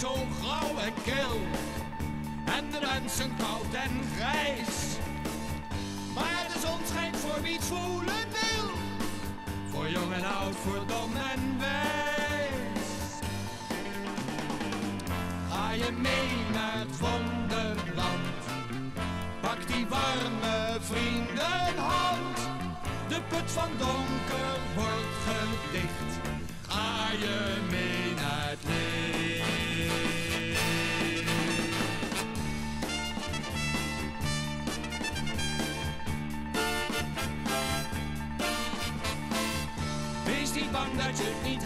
zo grauw en kil. En de mensen koud en grijs. Maar de zon schijnt voor wie het voelen wil. Voor jong en oud, voor dom en wijs. Ga je mee naar het wonderland. Pak die warme vriendenhand. De put van donker wordt gedicht. Ga je mee Niet bang dat je het niet